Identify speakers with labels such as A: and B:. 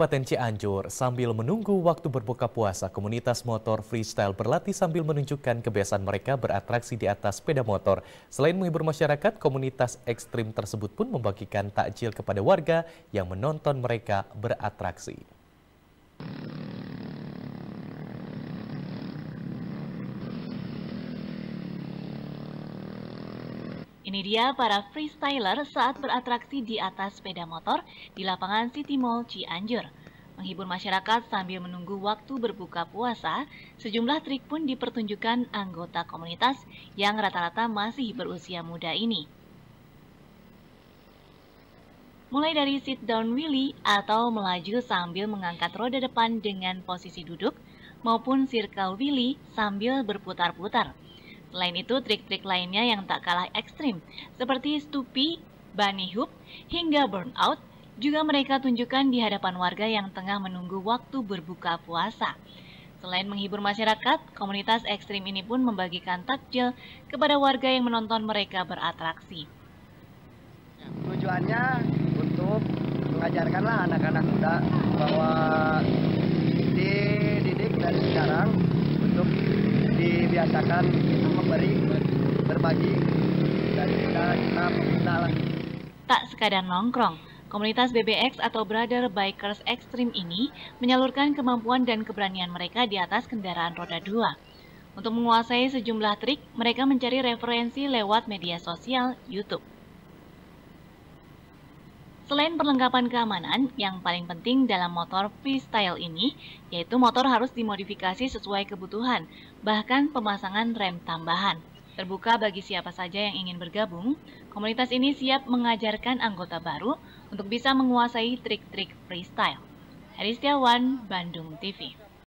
A: Kabupaten Cianjur, sambil menunggu waktu berbuka puasa, komunitas motor freestyle berlatih sambil menunjukkan kebiasaan mereka beratraksi di atas sepeda motor. Selain menghibur masyarakat, komunitas ekstrim tersebut pun membagikan takjil kepada warga yang menonton mereka beratraksi.
B: Ini dia para freestyler saat beratraksi di atas sepeda motor di lapangan City Mall Cianjur. Menghibur masyarakat sambil menunggu waktu berbuka puasa, sejumlah trik pun dipertunjukkan anggota komunitas yang rata-rata masih berusia muda ini. Mulai dari sit down wheelie atau melaju sambil mengangkat roda depan dengan posisi duduk, maupun circle wheelie sambil berputar-putar. Selain itu, trik-trik lainnya yang tak kalah ekstrim, seperti stupi, bunny hoop, hingga burnout, juga mereka tunjukkan di hadapan warga yang tengah menunggu waktu berbuka puasa. Selain menghibur masyarakat, komunitas ekstrim ini pun membagikan takjil kepada warga yang menonton mereka beratraksi.
C: Tujuannya untuk mengajarkanlah anak-anak muda bahwa dididik dari sekarang untuk dibiasakan memberi, berbagi, kita, kita pengguna lah.
B: Tak sekadar nongkrong, komunitas BBX atau Brother Bikers Extreme ini menyalurkan kemampuan dan keberanian mereka di atas kendaraan roda dua. Untuk menguasai sejumlah trik, mereka mencari referensi lewat media sosial YouTube. Selain perlengkapan keamanan, yang paling penting dalam motor freestyle ini, yaitu motor harus dimodifikasi sesuai kebutuhan, bahkan pemasangan rem tambahan. Terbuka bagi siapa saja yang ingin bergabung, komunitas ini siap mengajarkan anggota baru untuk bisa menguasai trik-trik freestyle. Heri Bandung TV